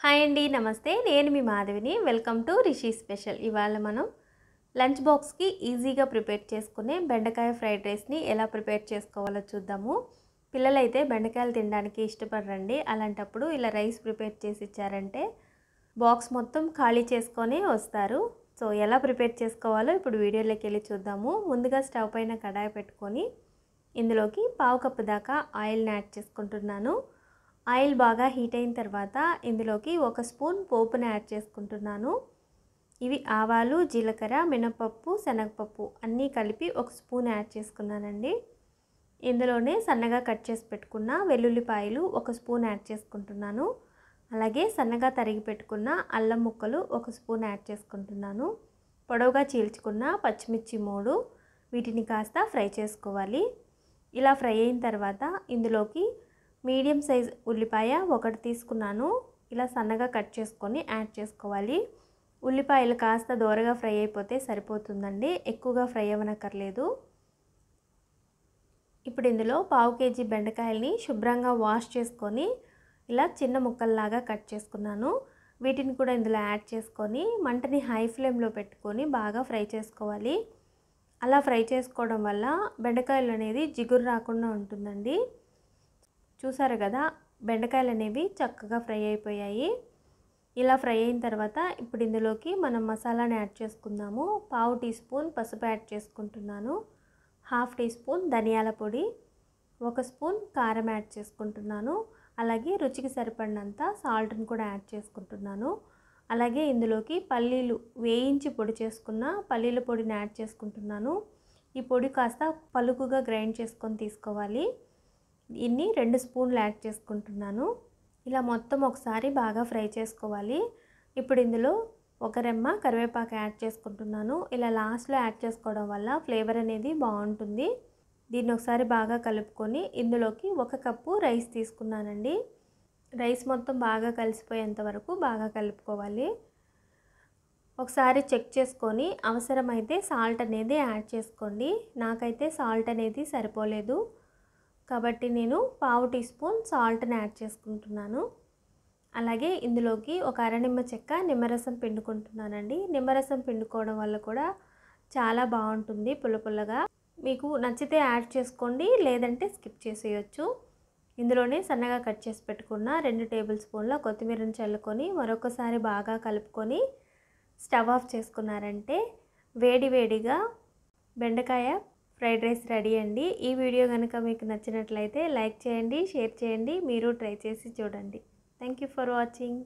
Hi అండి నమస్తే. నేను మీ మాధవిని. Welcome to Rishi special. ఇవాళ మనం లంచ్ బాక్స్కి ఈజీగా ప్రిపేర్ చేసుకునే బెండకాయ ఫ్రైడ్ రైస్ని ఎలా ప్రిపేర్ చేసుకోవాలో చూద్దాము. పిల్లలైతే బెండకాయలు తినడానికి ఇష్టపడరండి. అలాంటప్పుడు ఇలా రైస్ ప్రిపేర్ చేసి ఇచ్చారంటే బాక్స్ మొత్తం ఖాళీ చేసుకొని వస్తారు. సో ఎలా ప్రిపేర్ చేసుకోవాలో ఇప్పుడు వీడియోలోకి వెళ్ళి చూద్దాము. ముందుగా స్టవ్ పైన కడాయి పెట్టుకొని ఇందులోకి పావు కప్పు దాకా ఆయిల్ని యాడ్ చేసుకుంటున్నాను. ఆయిల్ బాగా హీట్ అయిన తర్వాత ఇందులోకి ఒక స్పూన్ పోపుని యాడ్ చేసుకుంటున్నాను. ఇవి ఆవాలు జీలకర్ర మినపప్పు శనగపప్పు అన్నీ కలిపి ఒక స్పూన్ యాడ్ చేసుకున్నానండి. ఇందులోనే సన్నగా కట్ చేసి పెట్టుకున్న వెల్లుల్లిపాయలు ఒక స్పూన్ యాడ్ చేసుకుంటున్నాను. అలాగే సన్నగా తరిగి పెట్టుకున్న అల్లం ముక్కలు ఒక స్పూన్ యాడ్ చేసుకుంటున్నాను. పొడవుగా చీల్చుకున్న పచ్చిమిర్చి మూడు వీటిని కాస్త ఫ్రై చేసుకోవాలి. ఇలా ఫ్రై అయిన తర్వాత ఇందులోకి మీడియం సైజ్ ఉల్లిపాయ ఒకటి తీసుకున్నాను. ఇలా సన్నగా కట్ చేసుకొని యాడ్ చేసుకోవాలి. ఉల్లిపాయలు కాస్త దోరగా ఫ్రై అయిపోతే సరిపోతుందండి. ఎక్కువగా ఫ్రై అవ్వనక్కర్లేదు. ఇప్పుడు ఇందులో పావు కేజీ బెండకాయల్ని శుభ్రంగా వాష్ చేసుకొని ఇలా చిన్న ముక్కల్లాగా కట్ చేసుకున్నాను. వీటిని కూడా ఇందులో యాడ్ చేసుకొని మంటని హై ఫ్లేమ్లో పెట్టుకొని బాగా ఫ్రై చేసుకోవాలి. అలా ఫ్రై చేసుకోవడం వల్ల బెండకాయలు అనేది జిగురు రాకుండా ఉంటుందండి. చూసారు కదా బెండకాయలు అనేవి చక్కగా ఫ్రై అయిపోయాయి. ఇలా ఫ్రై అయిన తర్వాత ఇప్పుడు ఇందులోకి మనం మసాలాని యాడ్ చేసుకుందాము. పావు టీ స్పూన్ పసుపు యాడ్ చేసుకుంటున్నాను. హాఫ్ టీ స్పూన్ ధనియాల పొడి ఒక స్పూన్ కారం యాడ్ చేసుకుంటున్నాను. అలాగే రుచికి సరిపడినంత సాల్ట్ని కూడా యాడ్ చేసుకుంటున్నాను. అలాగే ఇందులోకి పల్లీలు వేయించి పొడి చేసుకున్న పల్లీల పొడిని యాడ్ చేసుకుంటున్నాను. ఈ పొడి కాస్త పలుకుగా గ్రైండ్ చేసుకొని తీసుకోవాలి. ఇన్ని రెండు స్పూన్లు యాడ్ చేసుకుంటున్నాను. ఇలా మొత్తం ఒకసారి బాగా ఫ్రై చేసుకోవాలి. ఇప్పుడు ఇందులో ఒక రెమ్మ కరివేపాకు యాడ్ చేసుకుంటున్నాను. ఇలా లాస్ట్లో యాడ్ చేసుకోవడం వల్ల ఫ్లేవర్ అనేది బాగుంటుంది. దీన్ని ఒకసారి బాగా కలుపుకొని ఇందులోకి ఒక కప్పు రైస్ తీసుకున్నానండి. రైస్ మొత్తం బాగా కలిసిపోయేంత వరకు బాగా కలుపుకోవాలి. ఒకసారి చెక్ చేసుకొని అవసరమైతే సాల్ట్ అనేది యాడ్ చేసుకోండి. నాకైతే సాల్ట్ అనేది సరిపోలేదు. కాబట్టి నేను పావు టీ స్పూన్ సాల్ట్ని యాడ్ చేసుకుంటున్నాను. అలాగే ఇందులోకి ఒక అరనిమ్మ చెక్క నిమ్మరసం పిండుకుంటున్నానండి. నిమ్మరసం పిండుకోవడం వల్ల కూడా చాలా బాగుంటుంది పుల్ల పుల్లగా. మీకు నచ్చితే యాడ్ చేసుకోండి లేదంటే స్కిప్ చేసేయచ్చు. ఇందులోనే సన్నగా కట్ చేసి పెట్టుకున్న రెండు టేబుల్ స్పూన్ల కొత్తిమీరని చల్లుకొని మరొకసారి బాగా కలుపుకొని స్టవ్ ఆఫ్ చేసుకున్నారంటే వేడి వేడిగా బెండకాయ ఫ్రైడ్ రైస్ రెడీ అండి. ఈ వీడియో కనుక మీకు నచ్చినట్లయితే లైక్ చేయండి షేర్ చేయండి. మీరు ట్రై చేసి చూడండి. Thank you for watching